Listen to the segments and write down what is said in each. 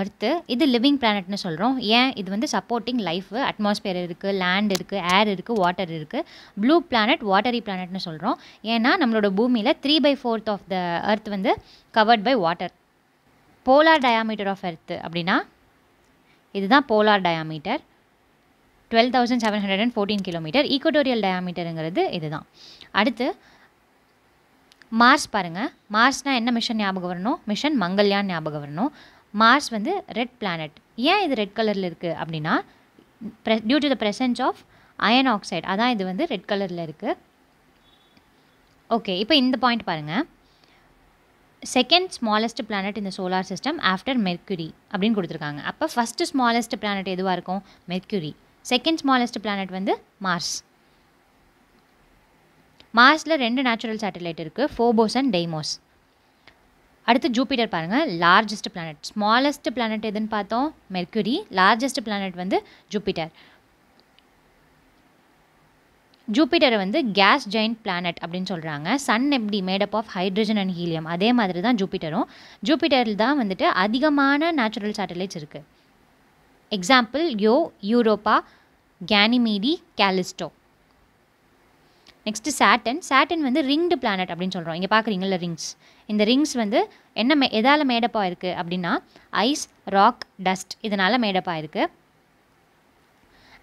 அர்த்து இது லிவிங் பிளானட்னு சொல்கிறோம் ஏன்? இது வந்து சப்போர்ட்டிங் லைஃப் அட்மாஸ்பியர் இருக்குது லேண்ட் இருக்குது ஏர் இருக்குது வாட்டர் இருக்குது ப்ளூ பிளானட் வாட்டரி பிளானட்னு சொல்கிறோம் ஏன்னா நம்மளோட பூமியில் three by fourth of the earth வந்து covered by water polar diameter of earth அப்படின்னா இதுதான் polar diameter twelve thousand seven hundred and fourteen kilometre equatorial டயாமீட்டருங்கிறது இதுதான். அடுத்து மார்ஸ் பாருங்கள் மார்ஸ்னால் என்ன மிஷன் ஞாபகம் வரணும்? மிஷன் மங்கள்யான் ஞாபகம் வரணும். மார்ஸ் வந்து ரெட் பிளானட் ஏன் இது ரெட் கலரில் இருக்குது அப்படின்னா due to the presence of iron oxide அதான் இது வந்து ரெட் கலரில் இருக்குது ஓகே இப்போ இந்த பாயிண்ட் பாருங்கள் செகண்ட் ஸ்மாலஸ்ட் பிளானட் இந்த சோலார் சிஸ்டம் ஆஃப்டர் மெர்க்யூரி அப்படின்னு கொடுத்துருக்காங்க. அப்போ ஃபஸ்ட்டு ஸ்மாலஸ்ட் பிளானட் எதுவாக இருக்கும்? மெர்க்யூரி செகண்ட் ஸ்மாலஸ்ட் பிளானட் வந்து மார்ஸ் மார்ஸில் ரெண்டு நேச்சுரல் சேட்டலைட் இருக்குது ஃபோபோஸ் அண்ட் டெய்மோஸ் அடுத்து ஜூபிட்டர் பாருங்கள் லார்ஜஸ்ட் பிளானட் ஸ்மாலஸ்ட் பிளானட் எதுன்னு பார்த்தோம்? மெர்க்குரி லார்ஜஸ்ட் பிளானட் வந்து ஜூபிட்டர் ஜூபிட்டரை வந்து கேஸ் ஜெயின்ட் பிளானட் அப்படின்னு சொல்கிறாங்க சன் எப்படி? Made up of hydrogen and helium அதே மாதிரி தான் ஜூபிட்டரும் ஜூபிட்டரில் தான் வந்துட்டு அதிகமான நேச்சுரல் சேட்டலைட்ஸ் இருக்குது example Io Europa Ganymede Callisto next Saturn Saturn வந்து ரிங்டு பிளானட் அப்படின்னு சொல்கிறோம் இங்கே பார்க்குறீங்களா ரிங்ஸ் இந்த ரிங்ஸ் வந்து என்ன மே எதால் மேடப்பாக இருக்குது அப்படின்னா ஐஸ் ராக் டஸ்ட் இதனால் மேடப்பாக இருக்குது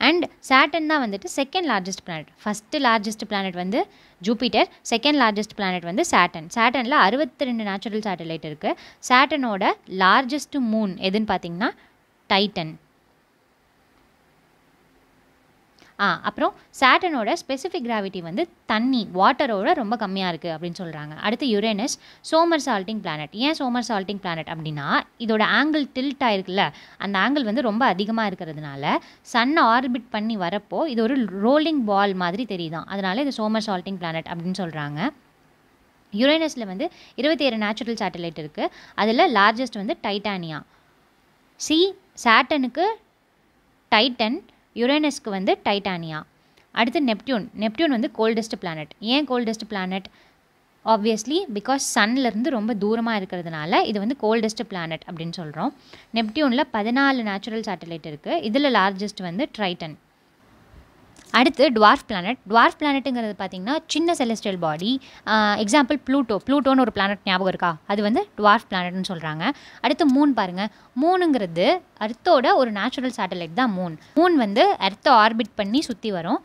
அண்ட் சாட்டன் தான் வந்துட்டு second largest planet first largest planet வந்து ஜூபிட்டர் செகண்ட் லார்ஜஸ்ட் பிளானட் வந்து சாட்டன் சாட்டனில் அறுபத்தி ரெண்டு நேச்சுரல் சேட்டலைட் இருக்குது சாட்டனோட லார்ஜஸ்ட் மூன் எதுன்னு பார்த்தீங்கன்னா டைட்டன் ஆ அப்புறம் சாட்டனோட ஸ்பெசிஃபிக் கிராவிட்டி வந்து தண்ணி வாட்டரோட ரொம்ப கம்மியாக இருக்குது அப்படின்னு சொல்கிறாங்க அடுத்து யுரேனஸ் சோமர் சால்ட்டிங் பிளானட் ஏன் சோமர் சால்ட்டிங் பிளானட் அப்படின்னா இதோட ஆங்கிள் டில்ட் ஆயிருக்குல்ல அந்த ஆங்கிள் வந்து ரொம்ப அதிகமாக இருக்கிறதுனால சன்னை ஆர்பிட் பண்ணி வரப்போ இது ஒரு ரோலிங் பால் மாதிரி தெரியுதான் அதனால இது சோமர் சால்ட்டிங் பிளானட் அப்படின்னு சொல்கிறாங்க யுரேனஸில் வந்து இருபத்தி ஏழு நேச்சுரல் சேட்டலைட் இருக்குது அதில் லார்ஜஸ்ட் வந்து டைட்டானியா சி சாட்டனுக்கு டைட்டன் யுரேனஸ்க்கு வந்து டைட்டானியா அடுத்து நெப்டியூன் நெப்டியூன் வந்து கோல்டஸ்ட் பிளானட் ஏன் கோல்டஸ்ட் பிளானட் ஆப்வியஸ்லி பிகாஸ் சன்லேருந்து ரொம்ப தூரமாக இருக்கிறதுனால இது வந்து கோல்டஸ்ட் பிளானட் அப்படின்னு சொல்கிறோம் நெப்டியூனில் பதினாலு நேச்சுரல் சேட்டலைட் இருக்குது இதில் லார்ஜஸ்ட் வந்து ட்ரைட்டன் அடுத்து டுவார்ஃப் பிளானட் டுவார்ஃப் பிளானட்டுங்கிறது பார்த்திங்கன்னா சின்ன செலஸ்டியல் பாடி எக்ஸாம்பிள் ப்ளூட்டோ ப்ளூட்டோன்னு ஒரு பிளானட் ஞாபகம் இருக்கா? அது வந்து டுவார்ஃப் பிளானட்னு சொல்கிறாங்க அடுத்து மூன் பாருங்கள் மூணுங்கிறது அர்த்தோட ஒரு நேச்சுரல் சேட்டலைட் தான் மூன் மூன் வந்து அர்த்தை ஆர்பிட் பண்ணி சுற்றி வரும்.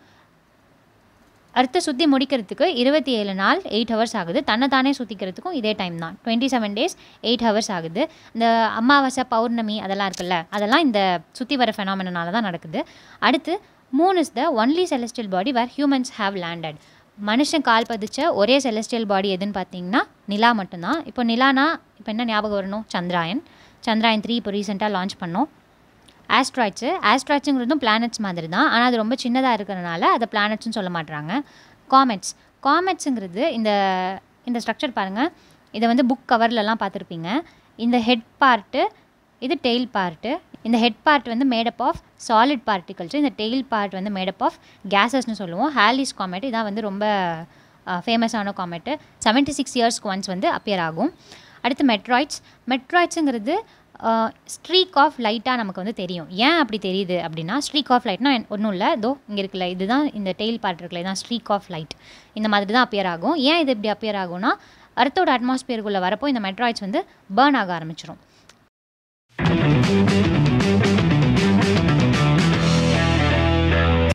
அர்த்த சுற்றி முடிக்கிறதுக்கு இருபத்தி ஏழு நாள் எயிட் ஹவர்ஸ் ஆகுது. தன்னை தானே சுற்றிக்கிறதுக்கும் இதே டைம் தான். Twenty seven days eight hours ஆகுது. இந்த அமாவாசை பௌர்ணமி அதெல்லாம் இருக்குல்ல அதெல்லாம் இந்த சுற்றி வர ஃபெனாமினால தான் நடக்குது. அடுத்து moon is the only celestial body where humans have landed மனுஷன் கால் பதிச்ச ஒரே செலஸ்டியல் பாடி எதுன்னு பார்த்தீங்கன்னா நிலா மட்டும்தான். இப்போ நிலானா இப்போ என்ன ஞாபகம் வரணும்? சந்திராயன். சந்திராயன் த்ரீ இப்போ ரீசெண்டாக லான்ச் பண்ணோம். ஆஸ்ட்ராய்ட்ஸு ஆஸ்ட்ராய்ட்ஸுங்கிறதும் பிளானட்ஸ் மாதிரி தான் ஆனால் அது ரொம்ப சின்னதாக இருக்கிறனால அதை பிளானட்ஸ்னு சொல்ல மாட்டுறாங்க காமெட்ஸ் காமெட்ஸுங்கிறது இந்த இந்த ஸ்ட்ரக்சர் பாருங்கள் இதை வந்து புக் கவர்லலாம் பார்த்துருப்பீங்க. இந்த ஹெட் பார்ட்டு இது டெய்ல் பார்ட்டு இந்த ஹெட் பார்ட் வந்து made up of solid particles இந்த டெய்ல் பார்ட் வந்து மேடப் ஆஃப் கேஸஸ்னு சொல்லுவோம். ஹேலிஸ் காமெட் இதான் வந்து ரொம்ப ஃபேமஸான காமெட்டு செவன்ட்டி சிக்ஸ் இயர்ஸ்க்கு ஒன்ஸ் வந்து அப்பியர் ஆகும். அடுத்து மெட்ராய்ட்ஸ் மெட்ராய்ட்ஸுங்கிறது ஸ்ட்ரீக் ஆஃப் லைட்டாக நமக்கு வந்து தெரியும். ஏன் அப்படி தெரியுது அப்படின்னா ஸ்ட்ரீக் ஆஃப் லைட்னா ஒன்றும் இல்லை. இதோ இங்கே இருக்குல்ல இதுதான் இந்த டெய்ல் பார்ட் இருக்குல்ல இதுதான் ஸ்ட்ரீக் ஆஃப் லைட் இந்த மாதிரி தான் அப்பியர் ஆகும். ஏன் இது இப்படி அப்பியர் ஆகும்னா அர்த்தோட அட்மாஸ்பியருக்குள்ளே வரப்போ இந்த மெட்ராய்ட்ஸ் வந்து பேர்ன் ஆக ஆரம்பிச்சிடும்